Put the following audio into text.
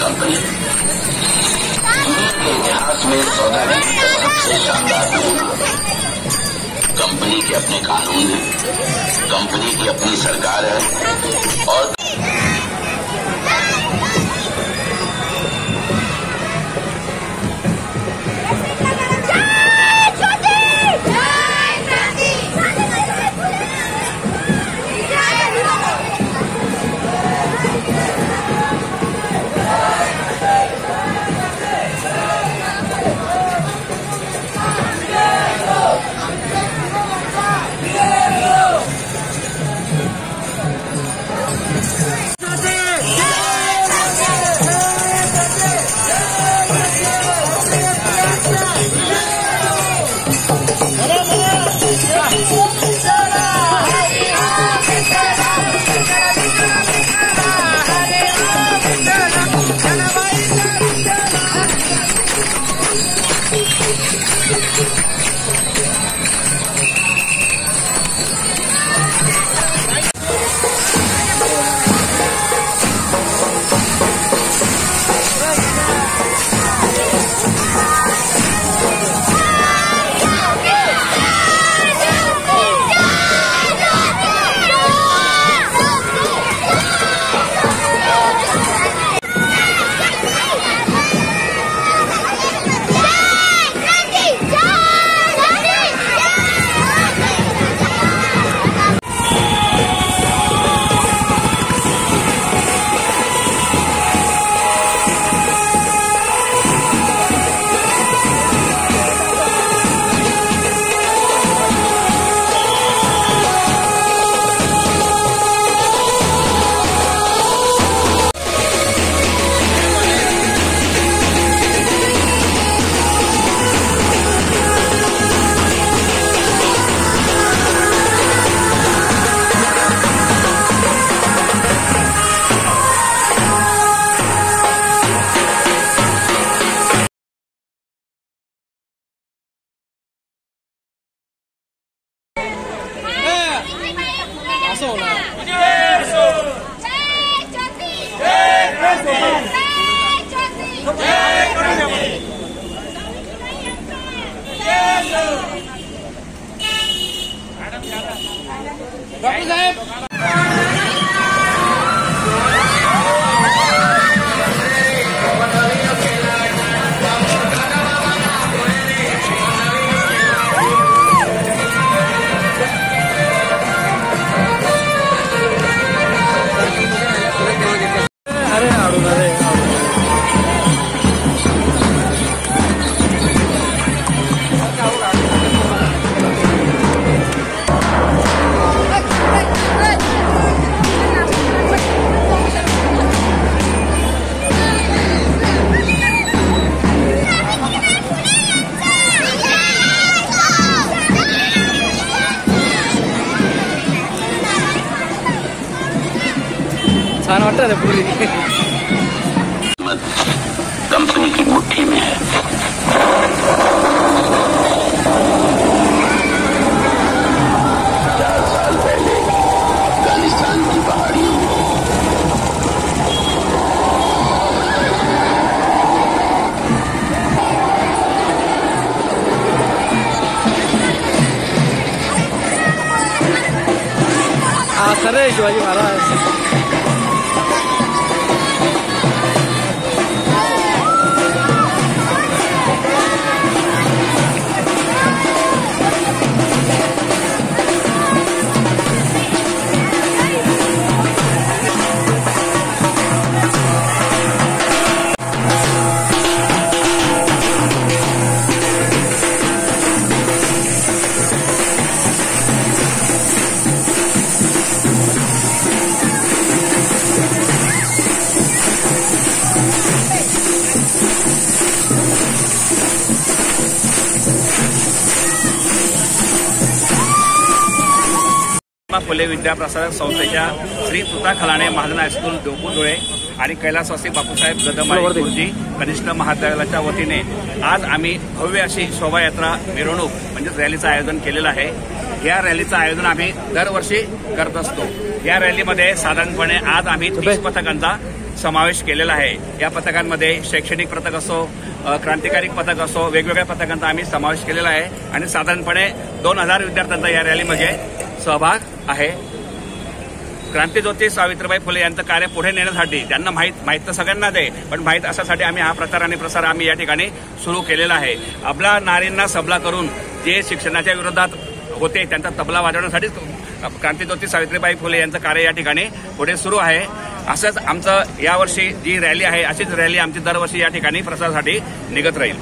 Company के इतिहास में सौदागरी का सबसे शानदार कंपनी के अपने कानून हैं। कंपनी की अपनी सरकार है। और solo! Universo! Jai Jyoti! Jai Jyoti! Jai Jyoti! Jai Jyoti! Jai Jyoti! Dr. वाटतं रे पूर्वी मत कंपनी की मुट्ठी में है चार साल पहले अफगानिस्तान की पहाड़ियों में हा सर आहे शिवाजी महाराज फुले विद्याप्रसारक संस्थेच्या श्री तुता खलाणे महाजन हायस्कूल देवपूर आणि कैलासवासी बापूसाहेब गदमाई गुरुजी कनिष्ठ महाविद्यालयाच्या वतीने आज आम्ही भव्य अशी शोभायात्रा मिरवणूक म्हणजेच रॅलीचं आयोजन केलेलं आहे. या रॅलीचं आयोजन आम्ही दरवर्षी करत असतो. या रॅलीमध्ये साधारणपणे आज आम्ही तीस पथकांचा समावेश केलेला आहे. या पथकांमध्ये शैक्षणिक पथक असो क्रांतिकारी पथक असो वेगवेगळ्या पथकांचा आम्ही समावेश केलेला आहे. आणि साधारणपणे दोन हजार विद्यार्थ्यांचा या रॅलीमध्ये सहभाग आहे. क्रांतीज्योती सावित्रीबाई फुले यांचं कार्य पुढे नेण्यासाठी त्यांना माहीत माहीत तर सगळ्यांनाच आहे पण माहीत असासाठी आम्ही हा प्रचार आणि प्रसार आम्ही या ठिकाणी सुरू केलेला आहे. आपला नारींना सबला करून जे शिक्षणाच्या विरोधात होते त्यांचा तबला वाजवण्यासाठी क्रांतीज्योती सावित्रीबाई फुले यांचं कार्य या ठिकाणी पुढे सुरू आहे. असंच आमचं यावर्षी जी रॅली आहे अशीच रॅली आमची दरवर्षी या ठिकाणी प्रसारासाठी निघत राहील.